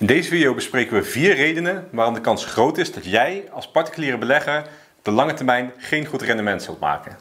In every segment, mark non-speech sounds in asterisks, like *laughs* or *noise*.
In deze video bespreken we vier redenen waarom de kans groot is dat jij als particuliere belegger op de lange termijn geen goed rendement zult maken.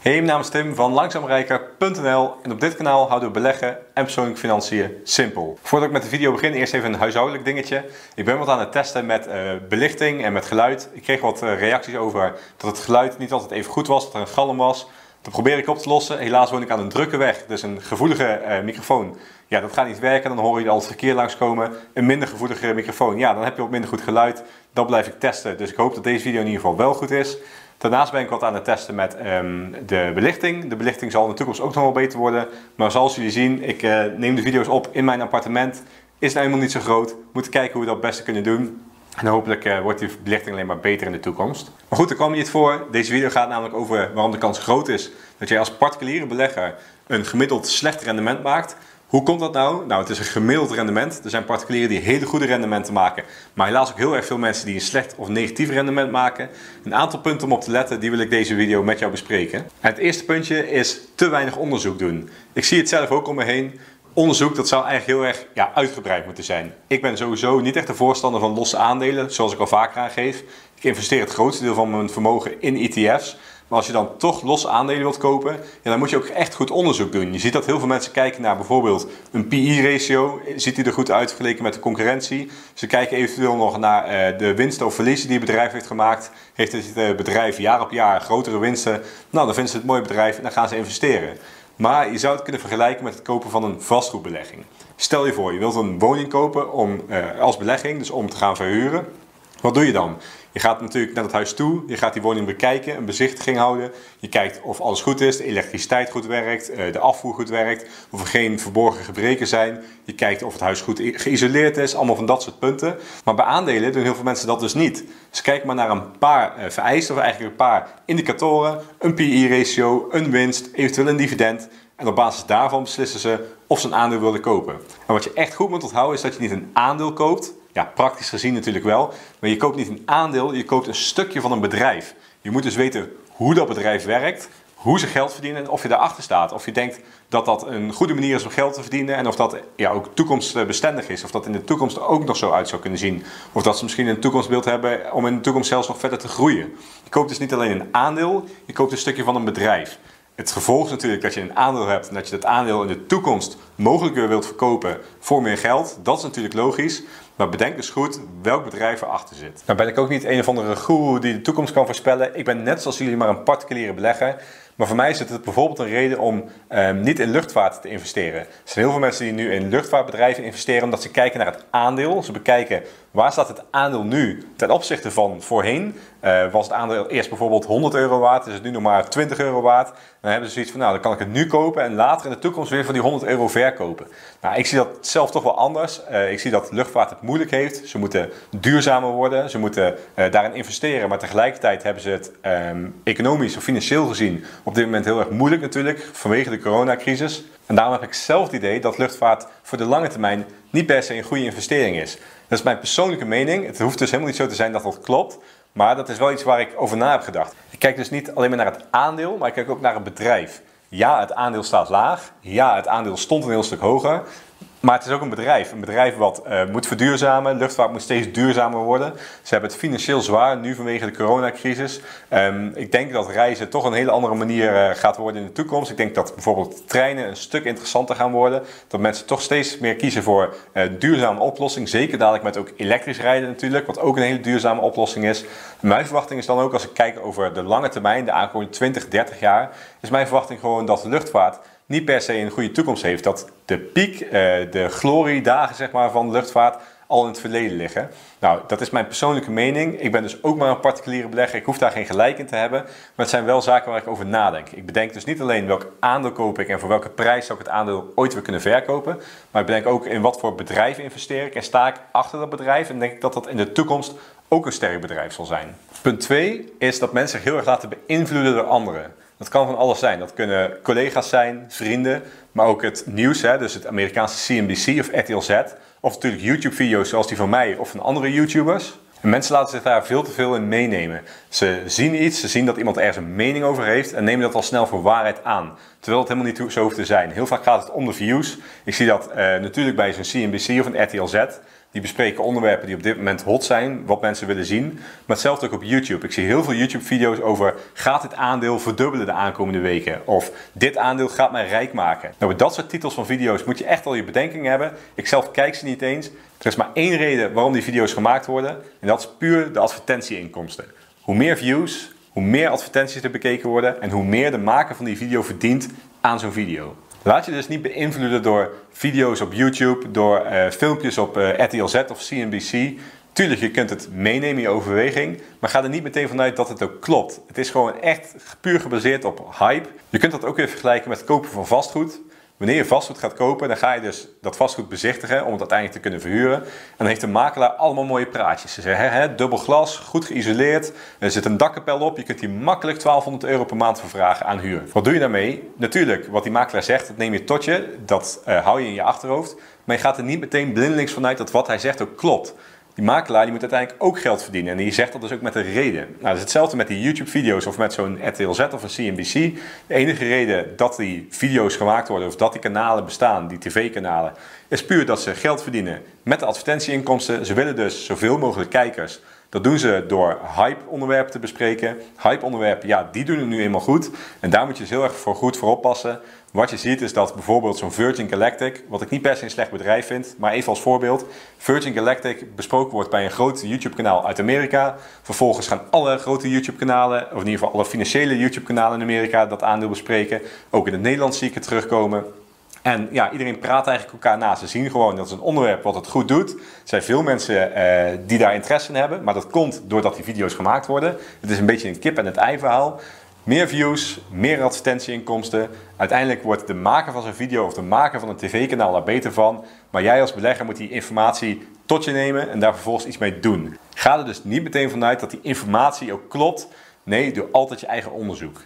Hey, mijn naam is Tim van langzaamrijker.nl en op dit kanaal houden we beleggen en persoonlijke financiën simpel. Voordat ik met de video begin, eerst even een huishoudelijk dingetje. Ik ben wat aan het testen met uh, belichting en met geluid. Ik kreeg wat uh, reacties over dat het geluid niet altijd even goed was, dat er een galm was. Dat probeer ik op te lossen. Helaas woon ik aan een drukke weg, dus een gevoelige uh, microfoon. Ja, dat gaat niet werken. Dan hoor je al het verkeer langskomen. Een minder gevoelige microfoon. Ja, dan heb je wat minder goed geluid. Dat blijf ik testen. Dus ik hoop dat deze video in ieder geval wel goed is. Daarnaast ben ik wat aan het testen met um, de belichting. De belichting zal in de toekomst ook nog wel beter worden. Maar zoals jullie zien, ik uh, neem de video's op in mijn appartement. Is nou helemaal niet zo groot. Moeten kijken hoe we dat het beste kunnen doen. En hopelijk uh, wordt die belichting alleen maar beter in de toekomst. Maar goed, daar kwam niet voor. Deze video gaat namelijk over waarom de kans groot is dat jij als particuliere belegger een gemiddeld slecht rendement maakt. Hoe komt dat nou? Nou, het is een gemiddeld rendement. Er zijn particulieren die hele goede rendementen maken. Maar helaas ook heel erg veel mensen die een slecht of negatief rendement maken. Een aantal punten om op te letten, die wil ik deze video met jou bespreken. En het eerste puntje is te weinig onderzoek doen. Ik zie het zelf ook om me heen. Onderzoek dat zou eigenlijk heel erg ja, uitgebreid moeten zijn. Ik ben sowieso niet echt een voorstander van losse aandelen, zoals ik al vaker aangeef. Ik investeer het grootste deel van mijn vermogen in ETF's. Maar als je dan toch losse aandelen wilt kopen, dan moet je ook echt goed onderzoek doen. Je ziet dat heel veel mensen kijken naar bijvoorbeeld een PI-ratio. Ziet die er goed uit vergeleken met de concurrentie? Ze kijken eventueel nog naar uh, de winsten of verliezen die het bedrijf heeft gemaakt. Heeft het uh, bedrijf jaar op jaar grotere winsten? Nou, dan vinden ze het mooi bedrijf en dan gaan ze investeren. Maar je zou het kunnen vergelijken met het kopen van een vastgoedbelegging. Stel je voor, je wilt een woning kopen om, uh, als belegging, dus om te gaan verhuren. Wat doe je dan? Je gaat natuurlijk naar het huis toe, je gaat die woning bekijken, een bezichtiging houden. Je kijkt of alles goed is, de elektriciteit goed werkt, eh, de afvoer goed werkt, of er geen verborgen gebreken zijn. Je kijkt of het huis goed geïsoleerd is, allemaal van dat soort punten. Maar bij aandelen doen heel veel mensen dat dus niet. Ze kijken maar naar een paar eh, vereisten, of eigenlijk een paar indicatoren. Een PE-ratio, een winst, eventueel een dividend. En op basis daarvan beslissen ze of ze een aandeel willen kopen. En wat je echt goed moet onthouden is dat je niet een aandeel koopt, ja, praktisch gezien natuurlijk wel. Maar je koopt niet een aandeel, je koopt een stukje van een bedrijf. Je moet dus weten hoe dat bedrijf werkt, hoe ze geld verdienen en of je daarachter staat. Of je denkt dat dat een goede manier is om geld te verdienen en of dat ja, ook toekomstbestendig is. Of dat in de toekomst ook nog zo uit zou kunnen zien. Of dat ze misschien een toekomstbeeld hebben om in de toekomst zelfs nog verder te groeien. Je koopt dus niet alleen een aandeel, je koopt een stukje van een bedrijf. Het gevolg is natuurlijk dat je een aandeel hebt en dat je dat aandeel in de toekomst mogelijk weer wilt verkopen voor meer geld. Dat is natuurlijk logisch. Maar bedenk dus goed welk bedrijf erachter zit. Nou ben ik ook niet een of andere guru die de toekomst kan voorspellen. Ik ben net zoals jullie maar een particuliere belegger. Maar voor mij is het bijvoorbeeld een reden om um, niet in luchtvaart te investeren. Er zijn heel veel mensen die nu in luchtvaartbedrijven investeren omdat ze kijken naar het aandeel. Ze bekijken waar staat het aandeel nu ten opzichte van voorheen. Uh, was het aandeel eerst bijvoorbeeld 100 euro waard, is het nu nog maar 20 euro waard. Dan hebben ze zoiets van, nou dan kan ik het nu kopen en later in de toekomst weer voor die 100 euro verkopen. Nou, ik zie dat zelf toch wel anders. Uh, ik zie dat luchtvaart het moeilijk heeft. Ze moeten duurzamer worden, ze moeten uh, daarin investeren, maar tegelijkertijd hebben ze het um, economisch of financieel gezien op dit moment heel erg moeilijk natuurlijk, vanwege de coronacrisis. En daarom heb ik zelf het idee dat luchtvaart voor de lange termijn niet per se een goede investering is. Dat is mijn persoonlijke mening. Het hoeft dus helemaal niet zo te zijn dat dat klopt. Maar dat is wel iets waar ik over na heb gedacht. Ik kijk dus niet alleen maar naar het aandeel, maar ik kijk ook naar het bedrijf. Ja, het aandeel staat laag. Ja, het aandeel stond een heel stuk hoger. Maar het is ook een bedrijf. Een bedrijf wat uh, moet verduurzamen. Luchtvaart moet steeds duurzamer worden. Ze hebben het financieel zwaar nu vanwege de coronacrisis. Um, ik denk dat reizen toch een hele andere manier uh, gaat worden in de toekomst. Ik denk dat bijvoorbeeld treinen een stuk interessanter gaan worden. Dat mensen toch steeds meer kiezen voor uh, duurzame oplossing. Zeker dadelijk met ook elektrisch rijden natuurlijk. Wat ook een hele duurzame oplossing is. Mijn verwachting is dan ook als ik kijk over de lange termijn. De aankomende 20, 30 jaar. Is mijn verwachting gewoon dat de luchtvaart niet per se een goede toekomst heeft. Dat de piek, uh, de gloriedagen zeg maar, van de luchtvaart al in het verleden liggen. Nou, dat is mijn persoonlijke mening. Ik ben dus ook maar een particuliere belegger. Ik hoef daar geen gelijk in te hebben. Maar het zijn wel zaken waar ik over nadenk. Ik bedenk dus niet alleen welk aandeel koop ik en voor welke prijs zou ik het aandeel ooit weer kunnen verkopen. Maar ik bedenk ook in wat voor bedrijf investeer ik en sta ik achter dat bedrijf. En denk ik dat dat in de toekomst ook een sterk bedrijf zal zijn. Punt 2 is dat mensen zich heel erg laten beïnvloeden door anderen. Dat kan van alles zijn. Dat kunnen collega's zijn, vrienden, maar ook het nieuws, hè, dus het Amerikaanse CNBC of RTLZ. Of natuurlijk YouTube-video's zoals die van mij of van andere YouTubers. En mensen laten zich daar veel te veel in meenemen. Ze zien iets, ze zien dat iemand ergens een mening over heeft en nemen dat al snel voor waarheid aan. Terwijl het helemaal niet zo hoeft te zijn. Heel vaak gaat het om de views. Ik zie dat uh, natuurlijk bij zo'n CNBC of een RTL Z. Die bespreken onderwerpen die op dit moment hot zijn, wat mensen willen zien. Maar hetzelfde ook op YouTube. Ik zie heel veel YouTube-video's over: gaat dit aandeel verdubbelen de aankomende weken? Of dit aandeel gaat mij rijk maken. Nou, met dat soort titels van video's moet je echt al je bedenkingen hebben. Ik zelf kijk ze niet eens. Er is maar één reden waarom die video's gemaakt worden. En dat is puur de advertentieinkomsten. Hoe meer views, hoe meer advertenties er bekeken worden en hoe meer de maker van die video verdient aan zo'n video. Laat je dus niet beïnvloeden door video's op YouTube, door uh, filmpjes op uh, eh, RTL Z of CNBC. Tuurlijk, je kunt het meenemen in je overweging, maar ga er niet meteen vanuit dat het ook klopt. Het is gewoon echt puur gebaseerd op hype. Je kunt dat ook weer vergelijken met kopen van vastgoed. Wanneer je vastgoed gaat kopen, dan ga je dus dat vastgoed bezichtigen om het uiteindelijk te kunnen verhuren. En dan heeft de makelaar allemaal mooie praatjes. Ze zeggen, hè, dubbel glas, goed geïsoleerd, er zit een dakkapel op, je kunt hier makkelijk 1200 euro per maand vervragen aan huur. Wat doe je daarmee? Natuurlijk, wat die makelaar zegt, dat neem je tot je, dat uh, hou je in je achterhoofd. Maar je gaat er niet meteen blindelings vanuit dat wat hij zegt ook klopt. Die makelaar die moet uiteindelijk ook geld verdienen. En die zegt dat dus ook met een reden. Nou, dat is hetzelfde met die YouTube-video's of met zo'n RTL Z of een CNBC. De enige reden dat die video's gemaakt worden of dat die kanalen bestaan, die tv-kanalen, is puur dat ze geld verdienen met de advertentieinkomsten. Ze willen dus zoveel mogelijk kijkers. Dat doen ze door hype-onderwerpen te bespreken. Hype-onderwerpen, ja, die doen het nu eenmaal goed. En daar moet je dus heel erg voor goed voor oppassen. Wat je ziet is dat bijvoorbeeld zo'n Virgin Galactic, wat ik niet per se een slecht bedrijf vind, maar even als voorbeeld, Virgin Galactic besproken wordt bij een groot YouTube-kanaal uit Amerika. Vervolgens gaan alle grote YouTube-kanalen, of in ieder geval alle financiële YouTube-kanalen in Amerika, dat aandeel bespreken. Ook in het Nederlands zie ik het terugkomen. En ja, iedereen praat eigenlijk elkaar na. Ze zien gewoon dat het een onderwerp wat het goed doet. Er zijn veel mensen eh, die daar interesse in hebben, maar dat komt doordat die video's gemaakt worden. Het is een beetje een kip en het ei verhaal. Meer views, meer advertentieinkomsten. Uiteindelijk wordt de maker van zo'n video of de maker van een tv-kanaal daar beter van. Maar jij als belegger moet die informatie tot je nemen en daar vervolgens iets mee doen. Ga er dus niet meteen vanuit dat die informatie ook klopt. Nee, doe altijd je eigen onderzoek.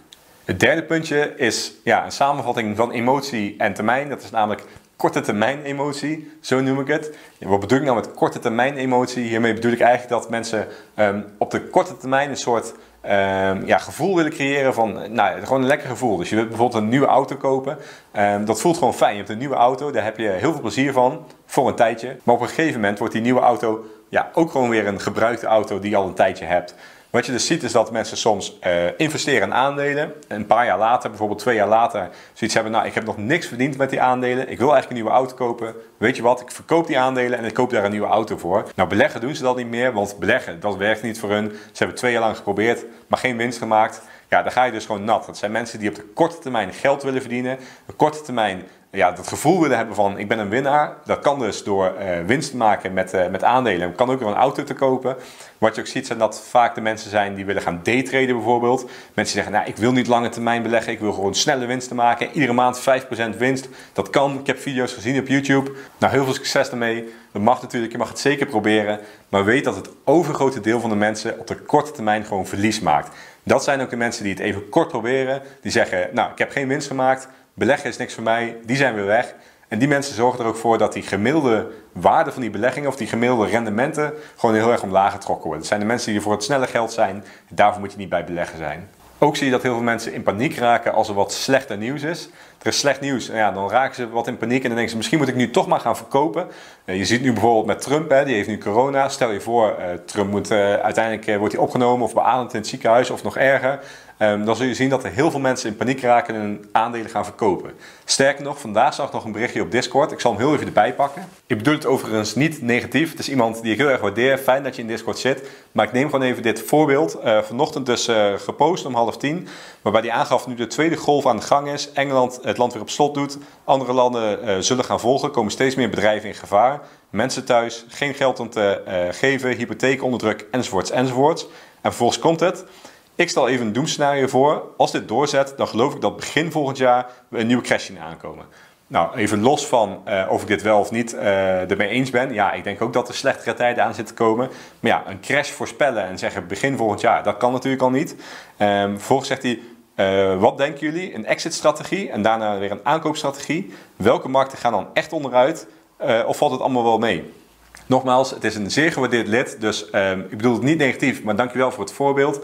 Het derde puntje is ja, een samenvatting van emotie en termijn. Dat is namelijk korte termijn emotie, zo noem ik het. wat bedoel ik nou met korte termijn emotie? Hiermee bedoel ik eigenlijk dat mensen um, op de korte termijn een soort um, ja, gevoel willen creëren van, nou, gewoon een lekker gevoel. Dus je wilt bijvoorbeeld een nieuwe auto kopen. Um, dat voelt gewoon fijn. Je hebt een nieuwe auto, daar heb je heel veel plezier van, voor een tijdje. Maar op een gegeven moment wordt die nieuwe auto ja, ook gewoon weer een gebruikte auto die je al een tijdje hebt. Wat je dus ziet is dat mensen soms uh, investeren in aandelen. Een paar jaar later, bijvoorbeeld twee jaar later, zoiets hebben. Nou, ik heb nog niks verdiend met die aandelen. Ik wil eigenlijk een nieuwe auto kopen. Weet je wat? Ik verkoop die aandelen en ik koop daar een nieuwe auto voor. Nou, beleggen doen ze dat niet meer, want beleggen, dat werkt niet voor hun. Ze hebben twee jaar lang geprobeerd, maar geen winst gemaakt. Ja, dan ga je dus gewoon nat. Dat zijn mensen die op de korte termijn geld willen verdienen. Op korte termijn ja, dat gevoel willen hebben van ik ben een winnaar. Dat kan dus door uh, winst te maken met, uh, met aandelen. Kan ook door een auto te kopen. Wat je ook ziet zijn dat vaak de mensen zijn die willen gaan daytraden bijvoorbeeld. Mensen zeggen nou ik wil niet lange termijn beleggen. Ik wil gewoon snelle winsten maken. Iedere maand 5% winst. Dat kan. Ik heb video's gezien op YouTube. Nou heel veel succes daarmee. Dat mag natuurlijk. Je mag het zeker proberen. Maar weet dat het overgrote deel van de mensen op de korte termijn gewoon verlies maakt. Dat zijn ook de mensen die het even kort proberen. Die zeggen nou ik heb geen winst gemaakt beleggen is niks voor mij, die zijn weer weg. En die mensen zorgen er ook voor dat die gemiddelde waarde van die beleggingen of die gemiddelde rendementen gewoon heel erg omlaag getrokken worden. Het zijn de mensen die voor het snelle geld zijn, daarvoor moet je niet bij beleggen zijn. Ook zie je dat heel veel mensen in paniek raken als er wat slechter nieuws is. Er is slecht nieuws, ja, dan raken ze wat in paniek en dan denken ze misschien moet ik nu toch maar gaan verkopen. Je ziet nu bijvoorbeeld met Trump, hè, die heeft nu corona. Stel je voor, uh, Trump moet, uh, uiteindelijk wordt hij opgenomen of beademd in het ziekenhuis of nog erger. Um, dan zul je zien dat er heel veel mensen in paniek raken en hun aandelen gaan verkopen. Sterker nog, vandaag zag ik nog een berichtje op Discord. Ik zal hem heel even erbij pakken. Ik bedoel het overigens niet negatief. Het is iemand die ik heel erg waardeer. Fijn dat je in Discord zit. Maar ik neem gewoon even dit voorbeeld. Uh, vanochtend dus uh, gepost om half tien. Waarbij hij aangaf nu de tweede golf aan de gang is. Engeland het land weer op slot doet. Andere landen uh, zullen gaan volgen. Komen steeds meer bedrijven in gevaar. Mensen thuis, geen geld om te geven. Hypotheek onder druk enzovoorts enzovoorts. En vervolgens komt het. Ik stel even een doemscenario voor. Als dit doorzet, dan geloof ik dat begin volgend jaar we een nieuwe crash zien aankomen. Nou, even los van uh, of ik dit wel of niet uh, ermee eens ben. Ja, ik denk ook dat er slechtere tijden aan zitten komen. Maar ja, een crash voorspellen en zeggen begin volgend jaar, dat kan natuurlijk al niet. Um, vervolgens zegt hij, uh, wat denken jullie? Een exit-strategie en daarna weer een aankoopstrategie. Welke markten gaan dan echt onderuit? of valt het allemaal wel mee? Nogmaals, het is een zeer gewaardeerd lid, dus ehm, ik bedoel het niet negatief, maar dankjewel voor het voorbeeld.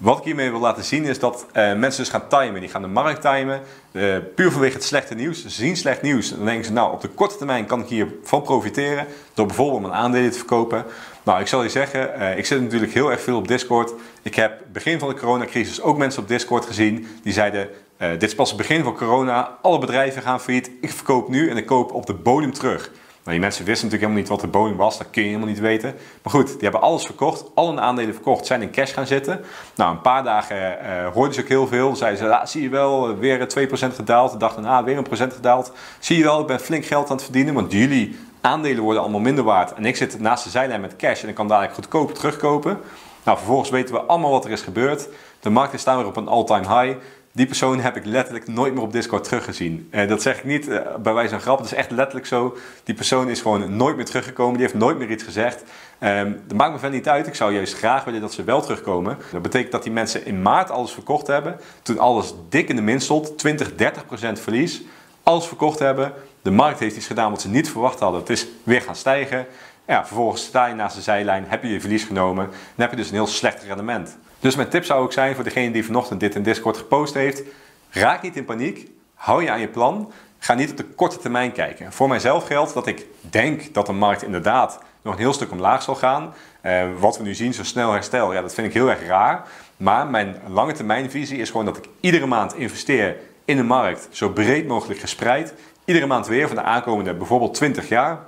Wat ik hiermee wil laten zien is dat uh, mensen dus gaan timen. Die gaan de markt timen, uh, puur vanwege het slechte nieuws. Ze zien slecht nieuws. Dan denken ze, nou op de korte termijn kan ik hiervan profiteren door bijvoorbeeld mijn aandelen te verkopen. Nou, ik zal je zeggen, uh, ik zit natuurlijk heel erg veel op Discord. Ik heb begin van de coronacrisis ook mensen op Discord gezien die zeiden, dit is pas het begin van corona, alle bedrijven gaan failliet, ik verkoop nu en ik koop op de bodem terug. Nou, die mensen wisten natuurlijk helemaal niet wat de bodem was, dat kun je helemaal niet weten. Maar goed, die hebben alles verkocht, alle aandelen verkocht, zijn in cash gaan zitten. Nou, een paar dagen uh, hoorden ze ook heel veel. Zeiden ze, ah, zie je wel, weer 2% gedaald. Dachten, ah, weer een procent gedaald. Zie je wel, ik ben flink geld aan het verdienen, want jullie aandelen worden allemaal minder waard. En ik zit naast de zijlijn met cash en ik kan dadelijk goedkoop terugkopen. Nou, vervolgens weten we allemaal wat er is gebeurd. De markten staan weer op een all-time high. Die persoon heb ik letterlijk nooit meer op Discord teruggezien. Uh, dat zeg ik niet uh, bij wijze van grap, dat is echt letterlijk zo. Die persoon is gewoon nooit meer teruggekomen, die heeft nooit meer iets gezegd. Um, dat maakt me verder niet uit, ik zou juist graag willen dat ze wel terugkomen. Dat betekent dat die mensen in maart alles verkocht hebben, toen alles dik in de min stond, 20, 30 procent verlies. Alles verkocht hebben, de markt heeft iets gedaan wat ze niet verwacht hadden. Het is weer gaan stijgen. Ja, vervolgens sta je naast de zijlijn, heb je je verlies genomen en heb je dus een heel slecht rendement. Dus mijn tip zou ook zijn voor degene die vanochtend dit in Discord gepost heeft. Raak niet in paniek. Hou je aan je plan. Ga niet op de korte termijn kijken. Voor mijzelf geldt dat ik denk dat de markt inderdaad nog een heel stuk omlaag zal gaan. Uh, wat we nu zien, zo snel herstel, ja, dat vind ik heel erg raar. Maar mijn lange termijn visie is gewoon dat ik iedere maand investeer in de markt, zo breed mogelijk gespreid. Iedere maand weer van de aankomende bijvoorbeeld 20 jaar.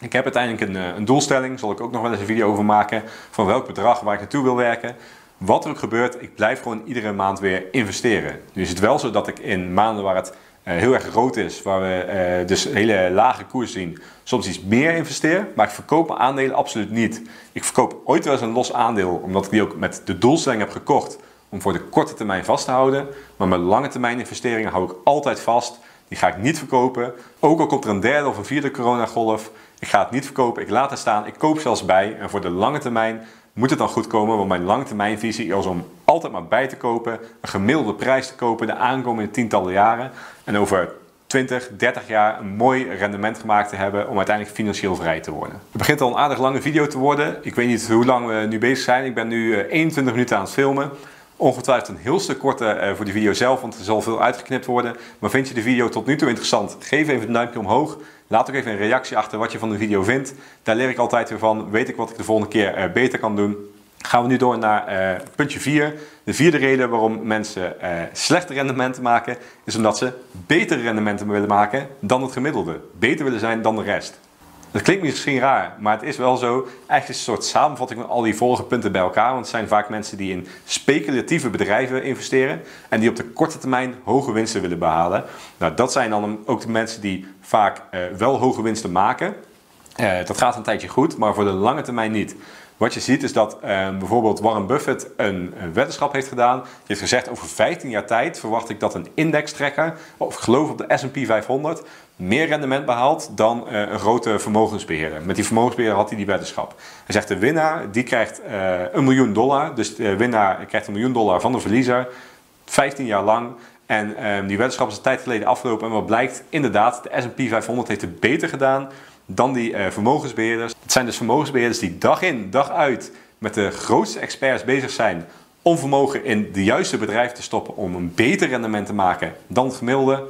Ik heb uiteindelijk een, eh, een doelstelling, zal ik ook nog wel eens een video over maken, van welk bedrag waar ik naartoe wil werken. Wat er ook gebeurt, ik blijf gewoon iedere maand weer investeren. Nu is het wel zo dat ik in maanden waar het uh, heel erg groot is, waar we uh, dus hele lage koers zien, soms iets meer investeer. Maar ik verkoop mijn aandelen absoluut niet. Ik verkoop ooit wel eens een los aandeel, omdat ik die ook met de doelstelling heb gekocht om voor de korte termijn vast te houden. Maar mijn lange termijn investeringen hou ik altijd vast. Die ga ik niet verkopen. Ook al komt er een derde of een vierde coronagolf. Ik ga het niet verkopen, ik laat het staan, ik koop zelfs bij. En voor de lange termijn moet het dan goed komen, want mijn langetermijnvisie is om altijd maar bij te kopen, een gemiddelde prijs te kopen de aankomende tientallen jaren en over 20, 30 jaar een mooi rendement gemaakt te hebben om uiteindelijk financieel vrij te worden. Het begint al een aardig lange video te worden. Ik weet niet hoe lang we nu bezig zijn. Ik ben nu 21 eh, minuten aan het filmen. Ongetwijfeld een heel stuk korter eh, voor de video zelf, want er zal veel uitgeknipt worden. Maar vind je de video tot nu toe interessant? Geef even een duimpje omhoog. Laat ook even een reactie achter wat je van de video vindt. Daar leer ik altijd weer van. Weet ik wat ik de volgende keer uh, beter kan doen. Gaan we nu door naar uh, puntje 4. De vierde reden waarom mensen uh, slechte rendementen maken, is omdat ze betere rendementen willen maken dan het gemiddelde. Beter willen zijn dan de rest. Dat klinkt misschien raar, maar het is wel zo. Eigenlijk is een soort samenvatting van al die volgende punten bij elkaar. Want het zijn vaak mensen die in speculatieve bedrijven investeren. En die op de korte termijn hoge winsten willen behalen. Nou, dat zijn dan ook de mensen die vaak uh, wel hoge winsten maken. Uh, dat gaat een tijdje goed, maar voor de lange termijn niet. Wat je ziet is dat uh, bijvoorbeeld Warren Buffett een, weddenschap heeft gedaan. Die heeft gezegd over 15 jaar tijd verwacht ik dat een indextrekker, of geloof op de S&P 500, meer rendement behaalt dan uh, een grote vermogensbeheerder. Met die vermogensbeheerder had hij die weddenschap. Hij zegt de winnaar die krijgt uh, een miljoen dollar. Dus de winnaar krijgt een miljoen dollar van de verliezer. 15 jaar lang. En uh, die weddenschap is een tijd geleden afgelopen. En wat blijkt, inderdaad, de S&P 500 heeft het beter gedaan dan die vermogensbeheerders. Het zijn dus vermogensbeheerders die dag in, dag uit met de grootste experts bezig zijn om vermogen in de juiste bedrijf te stoppen om een beter rendement te maken dan het gemiddelde.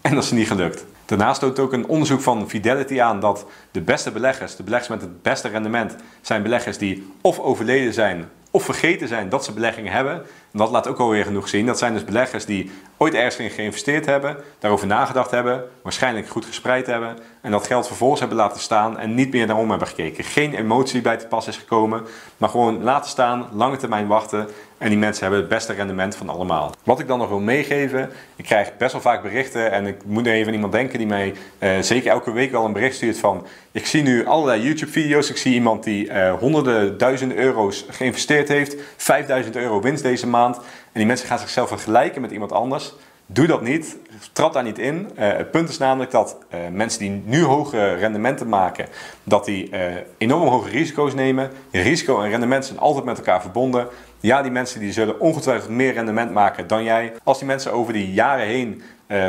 En dat is niet gelukt. Daarnaast toont ook een onderzoek van Fidelity aan dat de beste beleggers, de beleggers met het beste rendement, zijn beleggers die of overleden zijn of vergeten zijn dat ze beleggingen hebben. En dat laat ook alweer genoeg zien. Dat zijn dus beleggers die ooit ergens in geïnvesteerd hebben, daarover nagedacht hebben, waarschijnlijk goed gespreid hebben en dat geld vervolgens hebben laten staan en niet meer naar om hebben gekeken. Geen emotie bij te pas is gekomen, maar gewoon laten staan, lange termijn wachten en die mensen hebben het beste rendement van allemaal. Wat ik dan nog wil meegeven, ik krijg best wel vaak berichten en ik moet even aan iemand denken die mij uh, zeker elke week wel een bericht stuurt van ik zie nu allerlei YouTube video's, ik zie iemand die uh, honderden duizenden euro's geïnvesteerd heeft, 5000 euro winst deze maand en die mensen gaan zichzelf vergelijken met iemand anders. Doe dat niet, trap daar niet in. Uh, het punt is namelijk dat uh, mensen die nu hoge rendementen maken, dat die uh, enorm hoge risico's nemen. Risico en rendement zijn altijd met elkaar verbonden. Ja, die mensen die zullen ongetwijfeld meer rendement maken dan jij. Als die mensen over die jaren heen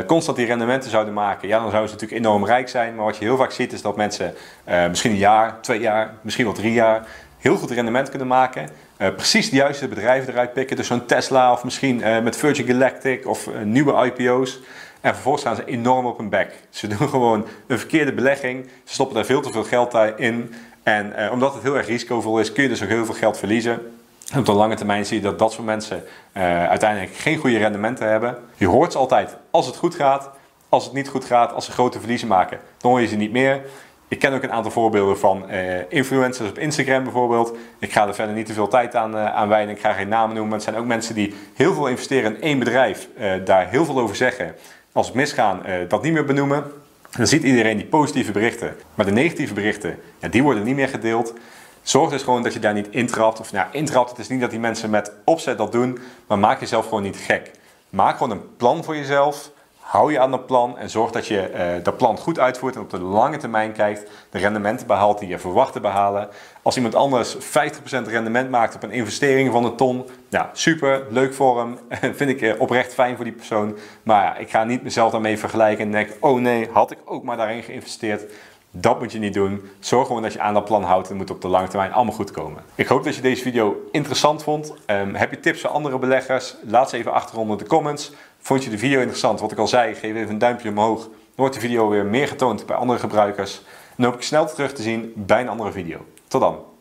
constant die rendementen zouden maken, ja, dan zouden ze natuurlijk enorm rijk zijn. Maar wat je heel vaak ziet is dat mensen misschien een jaar, twee jaar, misschien wel drie jaar heel goed rendement kunnen maken. Uh, precies de juiste bedrijven eruit pikken. Dus zo'n Tesla of misschien uh, met Virgin Galactic of uh, nieuwe IPO's. En vervolgens staan ze enorm op hun bek. Ze doen *laughs* gewoon een verkeerde belegging. Ze stoppen daar veel te veel geld in. En omdat het heel erg risicovol is, kun je dus ook heel veel geld verliezen. En op de lange termijn zie je dat dat soort mensen uiteindelijk geen goede rendementen hebben. Je hoort ze altijd als het goed gaat. Als het niet goed gaat, als ze grote verliezen maken, dan hoor je ze niet meer. Ik ken ook een aantal voorbeelden van uh, influencers op Instagram bijvoorbeeld. Ik ga er verder niet te veel tijd aan, uh, aan wijden. Ik ga geen namen noemen. Het zijn ook mensen die heel veel investeren in één bedrijf. Uh, daar heel veel over zeggen. Als het misgaan, dat niet meer benoemen. Dan ziet iedereen die positieve berichten. Maar de negatieve berichten, ja, die worden niet meer gedeeld. Zorg dus gewoon dat je daar niet intrapt. Of nou, intrapt, het is niet dat die mensen met opzet dat doen. Maar maak jezelf gewoon niet gek. Maak gewoon een plan voor jezelf. Hou je aan dat plan en zorg dat je uh, dat plan goed uitvoert en op de lange termijn kijkt, de rendementen behaalt die je verwacht te behalen. Als iemand anders 50% rendement maakt op een investering van een ton, ja, super, leuk voor hem, *laughs* vind ik uh, oprecht fijn voor die persoon. Maar ja, ik ga niet mezelf daarmee vergelijken en denk, oh nee, had ik ook maar daarin geïnvesteerd. Dat moet je niet doen. Zorg gewoon dat je aan dat plan houdt. Het moet op de lange termijn allemaal goed komen. Ik hoop dat je deze video interessant vond. Um, heb je tips voor andere beleggers? Laat ze even achter onder de comments. Vond je de video interessant? Wat ik al zei, geef even een duimpje omhoog. Dan wordt de video weer meer getoond bij andere gebruikers. En dan hoop ik snel terug te zien bij een andere video. Tot dan!